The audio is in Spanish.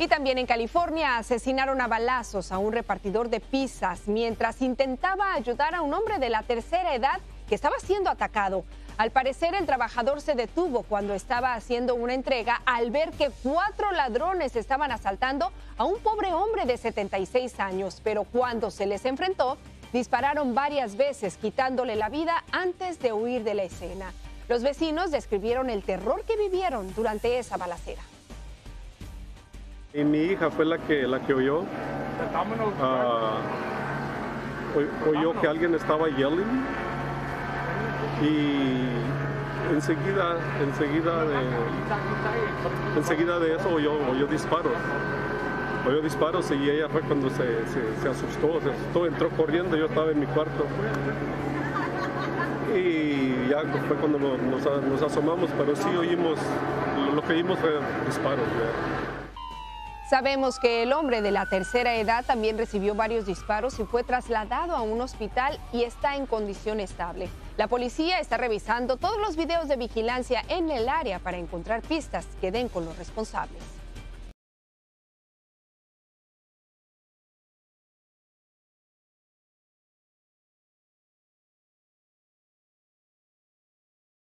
Y también en California asesinaron a balazos a un repartidor de pizzas mientras intentaba ayudar a un hombre de la tercera edad que estaba siendo atacado. Al parecer el trabajador se detuvo cuando estaba haciendo una entrega al ver que cuatro ladrones estaban asaltando a un pobre hombre de 76 años, pero cuando se les enfrentó, dispararon varias veces quitándole la vida antes de huir de la escena. Los vecinos describieron el terror que vivieron durante esa balacera. Y mi hija fue la que, la que oyó. Ah, oyó que alguien estaba yelling y enseguida, enseguida de, enseguida de eso oyó, oyó disparos. Oyó disparos y ella fue cuando se, se, asustó, se asustó, entró corriendo, yo estaba en mi cuarto. Y ya fue cuando nos, asomamos, pero sí oímos, lo que oímos fue disparos. Sabemos que el hombre de la tercera edad también recibió varios disparos y fue trasladado a un hospital y está en condición estable. La policía está revisando todos los videos de vigilancia en el área para encontrar pistas que den con los responsables.